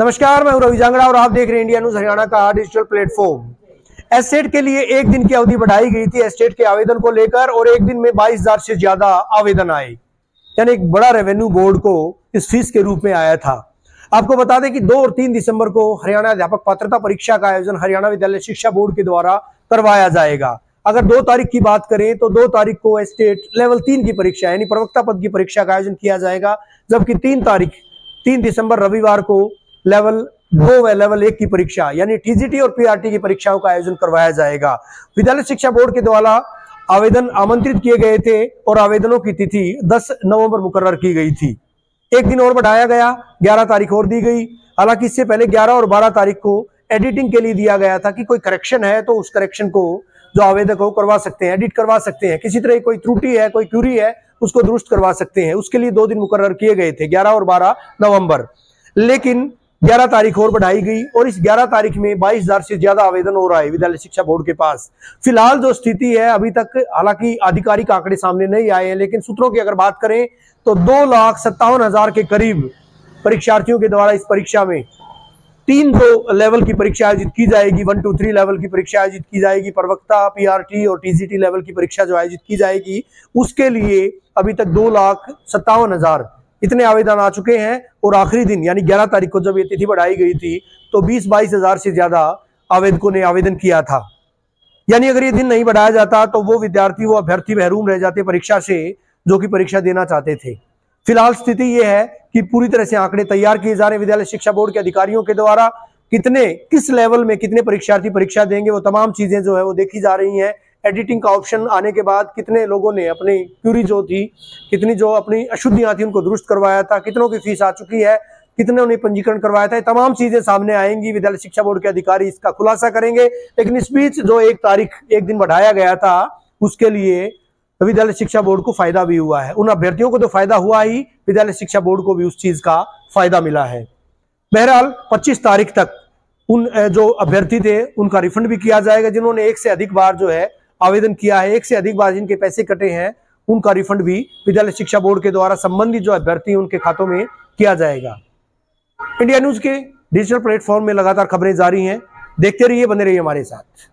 नमस्कार, मैं रवि जांगड़ा और आप देख रहे हैं इंडिया न्यूज़ हरियाणा का डिजिटल प्लेटफॉर्म एस्टेट के लिए एक दिन की अवधि बढ़ाई गई थी। एस्टेट के आवेदन को लेकर और एक दिन में बाईस हज़ार से ज़्यादा आवेदन आए। यानी एक बड़ा रेवेन्यू बोर्ड को इस फ़ीस के रूप में आया था। आपको बता दें कि दो और तीन दिसंबर को हरियाणा अध्यापक पात्रता परीक्षा का आयोजन हरियाणा विद्यालय शिक्षा बोर्ड के द्वारा करवाया जाएगा। अगर दो तारीख की बात करें तो दो तारीख को एस्टेट लेवल तीन की परीक्षा, यानी प्रवक्ता पद की परीक्षा का आयोजन किया जाएगा, जबकि तीन तारीख तीन दिसंबर रविवार को लेवल दो व लेवल एक की परीक्षा, यानी टीजीटी और पीआरटी की परीक्षाओं का आयोजन करवाया जाएगा। विद्यालय शिक्षा बोर्ड के द्वारा आवेदन आमंत्रित किए गए थे और आवेदनों की तिथि 10 नवंबर मुकर्र की गई थी। एक दिन और बढ़ाया गया 11 तारीख और दी गई। हालाँकि इससे पहले 11 और 12 तारीख को एडिटिंग के लिए दिया गया था कि कोई करेक्शन है तो उस करेक्शन को जो आवेदक हो करवा सकते हैं एडिट करवा सकते हैं। किसी तरह कोई त्रुटि है, कोई क्यूरी है उसको दुरुस्त करवा सकते हैं। उसके लिए दो दिन मुकर किए गए थे, ग्यारह और बारह नवंबर। लेकिन 11 तारीख और बढ़ाई गई और इस 11 तारीख में बाईस हज़ार से ज़्यादा आवेदन हो रहा है विद्यालय शिक्षा बोर्ड के पास। फ़िलहाल जो स्थिति है, अभी तक हालाँकि आधिकारिक आंकड़े सामने नहीं आए हैं, लेकिन सूत्रों की अगर बात करें तो दो लाख सत्तावन हज़ार के करीब परीक्षार्थियों के द्वारा इस परीक्षा में तीन दो लेवल की परीक्षा आयोजित की जाएगी वन टू थ्री लेवल की परीक्षा आयोजित की जाएगी, प्रवक्ता पीआरटी और टीजीटी लेवल की परीक्षा जो आयोजित की जाएगी, उसके लिए अभी तक दो लाख सत्तावन हज़ार इतने आवेदन आ चुके हैं और आखिरी दिन, यानी 11 तारीख को जब ये तिथि बढ़ाई गई थी तो बीस बाईस हज़ार से ज़्यादा आवेदकों ने आवेदन किया था। यानी अगर ये दिन नहीं बढ़ाया जाता तो वो विद्यार्थी, वो अभ्यर्थी महरूम रह जाते परीक्षा से, जो कि परीक्षा देना चाहते थे। फ़िलहाल स्थिति ये है कि पूरी तरह से आंकड़े तैयार किए जा रहे विद्यालय शिक्षा बोर्ड के अधिकारियों के द्वारा। कितने, किस लेवल में कितने परीक्षार्थी परीक्षा देंगे, वो तमाम चीज़ें जो है वो देखी जा रही हैं। एडिटिंग का ऑप्शन आने के बाद कितने लोगों ने अपनी क्यूरी जो थी, कितनी जो अपनी अशुद्धियाँ थी उनको दुरुस्त करवाया था, कितनों की फ़ीस आ चुकी है, कितने उन्हें पंजीकरण करवाया था तमाम चीज़ें सामने आएँगी। विद्यालय शिक्षा बोर्ड के अधिकारी इसका खुलासा करेंगे। लेकिन इस बीच जो एक तारीख, एक दिन बढ़ाया गया था, उसके लिए विद्यालय शिक्षा बोर्ड को फ़ायदा भी हुआ है। उन अभ्यर्थियों को तो फ़ायदा हुआ ही, विद्यालय शिक्षा बोर्ड को भी उस चीज़ का फ़ायदा मिला है। बहरहाल 25 तारीख तक उन जो अभ्यर्थी थे, उनका रिफंड भी किया जाएगा, जिन्होंने एक से अधिक बार जो है आवेदन किया है, एक से अधिक बार जिनके पैसे कटे हैं, उनका रिफंड भी विद्यालय शिक्षा बोर्ड के द्वारा संबंधित जो अभ्यर्थी उनके खातों में किया जाएगा। इंडिया न्यूज़ के डिजिटल प्लेटफॉर्म में लगातार खबरें जारी हैं। देखते रहिए, बने रहिए हमारे साथ।